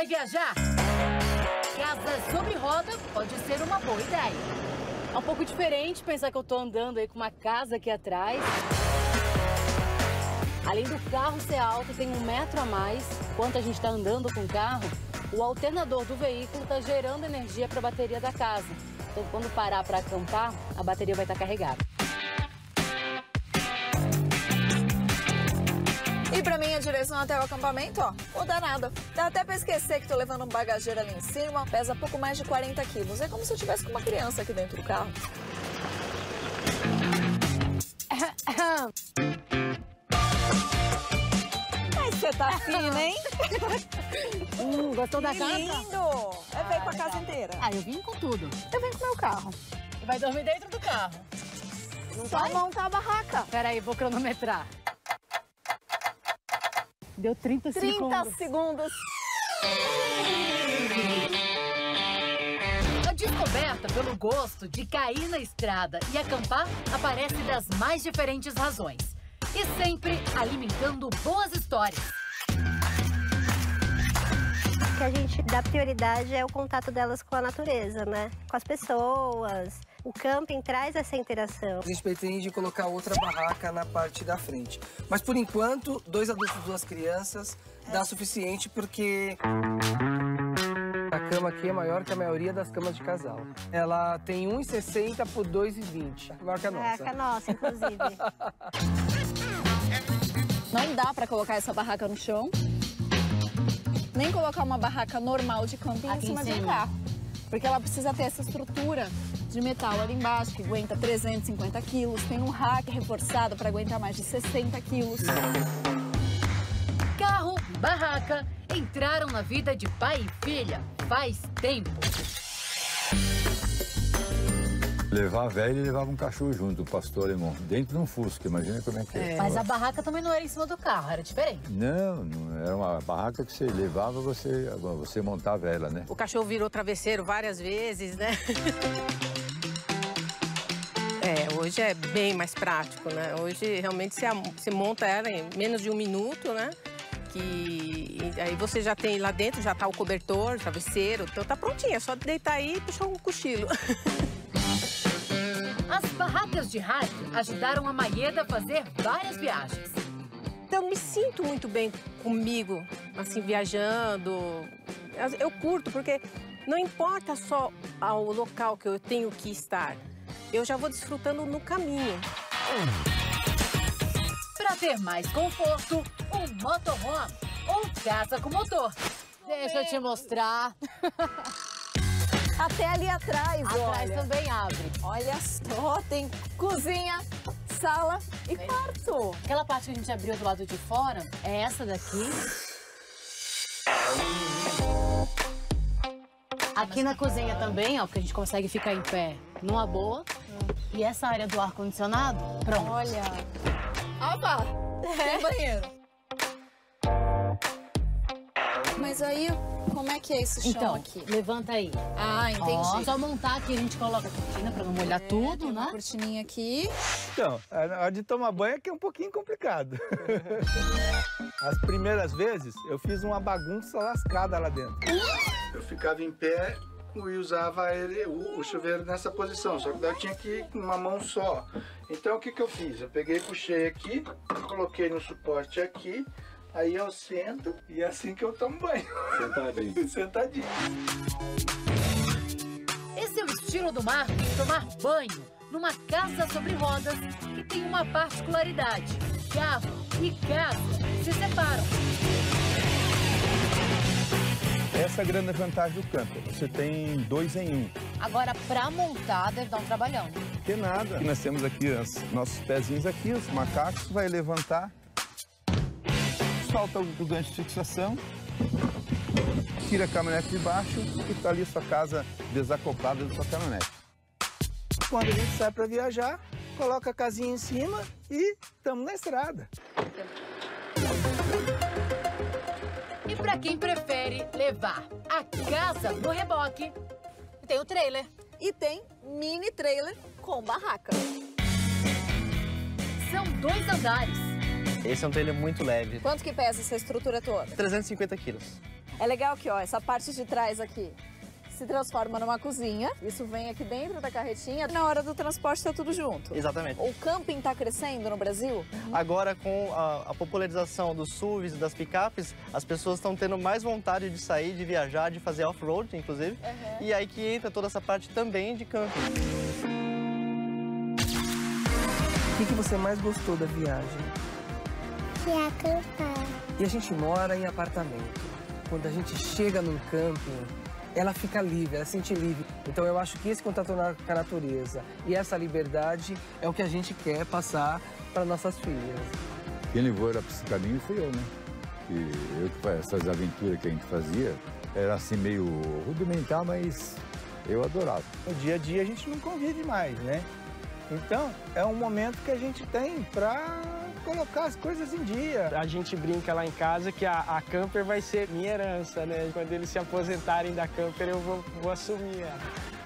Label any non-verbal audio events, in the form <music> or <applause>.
Vai viajar? Casa sobre roda pode ser uma boa ideia. É um pouco diferente pensar que eu tô andando aí com uma casa aqui atrás. Além do carro ser alto, tem um metro a mais. Enquanto a gente está andando com o carro, o alternador do veículo está gerando energia para a bateria da casa. Então, quando parar para acampar, a bateria vai estar tá carregada. E pra mim, direção até o acampamento, ó, não dá nada. Dá até pra esquecer que tô levando um bagageiro ali em cima, pesa pouco mais de 40 quilos. É como se eu tivesse com uma criança aqui dentro do carro. Ai, você tá fina, hein? hum, gostou da que casa? lindo! É veio com a casa inteira. Ah, eu vim com tudo. Eu venho com o meu carro. E vai dormir dentro do carro. Não Só vai? montar a barraca. Peraí, vou cronometrar. Deu 30, 30 segundos. segundos. A descoberta pelo gosto de cair na estrada e acampar aparece das mais diferentes razões. E sempre alimentando boas histórias. O que a gente dá prioridade é o contato delas com a natureza, né? Com as pessoas. O camping traz essa interação. A gente pretende colocar outra barraca na parte da frente. Mas por enquanto, dois adultos e duas crianças dá suficiente porque a cama aqui é maior que a maioria das camas de casal. Ela tem 1,60 por 2,20. Maior que a nossa. É, que a nossa, inclusive. <laughs> Não dá pra colocar essa barraca no chão. Nem colocar uma barraca normal de camping Aqui em cima em de um cima. carro. Porque ela precisa ter essa estrutura de metal ali embaixo, que aguenta 350 quilos. Tem um rack reforçado para aguentar mais de 60 quilos. Carro, barraca, entraram na vida de pai e filha faz tempo. Levar a velha e levava um cachorro junto, o pastor alemão. Dentro de um Fusca, imagina como é que é. Mas a barraca também não era em cima do carro, era diferente. Não, não era uma barraca que você levava, você, você montava ela, né? O cachorro virou travesseiro várias vezes, né? <laughs> É, hoje é bem mais prático, né? Hoje realmente você, você monta ela em menos de um minuto, né? Que aí você já tem lá dentro, já tá o cobertor, o travesseiro, então tá prontinho, é só deitar aí e puxar um cochilo. <laughs> As barracas de rádio ajudaram a Maeda a fazer várias viagens. Então, eu me sinto muito bem comigo, assim, viajando. Eu curto, porque não importa só ao local que eu tenho que estar, eu já vou desfrutando no caminho. Para ter mais conforto, um motorhome ou casa com motor. Deixa eu te mostrar. <laughs> Até ali atrás, Atrás olha. também abre. Olha só, tem cozinha, sala e quarto. Aquela parte que a gente abriu do lado de fora é essa daqui. Aqui na cozinha também, ó, que a gente consegue ficar em pé numa boa. E essa área do ar-condicionado, pronto. Olha. Opa! Tem banheiro. Mas aí, como é que é esse chão Então, aqui? levanta aí. Ah, entendi. Ó, só montar aqui, a gente coloca a cortina pra não molhar tudo, Tem uma né? cortininha aqui. Então, a hora de tomar banho é que é um pouquinho complicado. <laughs> As primeiras vezes, eu fiz uma bagunça lascada lá dentro. Eu ficava em pé e usava ele, o, o chuveiro nessa posição, só que daí eu tinha que ir com uma mão só. Então, o que, que eu fiz? Eu peguei, puxei aqui, coloquei no suporte aqui, aí eu sento e é assim que eu tomo banho. Sentadinho. <laughs> Sentadinho. Esse é o estilo do Marcos tomar banho numa casa sobre rodas que tem uma particularidade. Carro e casa se separam. Essa é a grande vantagem do camper. Você tem dois em um. Agora, pra montar, deve dar um trabalhão. Que nada. Nós temos aqui os nossos pezinhos aqui, os macacos, vai levantar. Solta o, o gancho de fixação. Tira a caminhonete de baixo e está ali a sua casa desacoplada da sua caminhonete. Quando a gente sai para viajar, coloca a casinha em cima e estamos na estrada. E para quem prefere levar a casa no reboque, Tem o trailer. E tem mini trailer com barraca. são dois andares. Esse é um trailer muito leve. Quanto que pesa essa estrutura toda? 350 quilos. É legal que, ó, essa parte de trás aqui se transforma numa cozinha. Isso vem aqui dentro da carretinha. Na hora do transporte tá tudo junto. Exatamente. O camping está crescendo no Brasil? Agora, com a, a popularização dos SUVs e das picapes, as pessoas estão tendo mais vontade de sair, de viajar, de fazer off-road, inclusive. Uhum. E aí que entra toda essa parte também de camping. O que, que você mais gostou da viagem? E acampar. E a gente mora em apartamento. Quando a gente chega num camping, ela fica livre, ela se sente livre. Então eu acho que esse contato com a natureza e essa liberdade é o que a gente quer passar para nossas filhas. Quem levou ela para esse caminho fui eu, né? E eu que essas aventuras que a gente fazia era assim meio rudimentar, mas eu adorava. No dia a dia a gente não convive mais, né? Então é um momento que a gente tem para colocar as coisas em dia. A gente brinca lá em casa que a, a camper vai ser minha herança, né? Quando eles se aposentarem da camper, eu vou, vou assumir ela.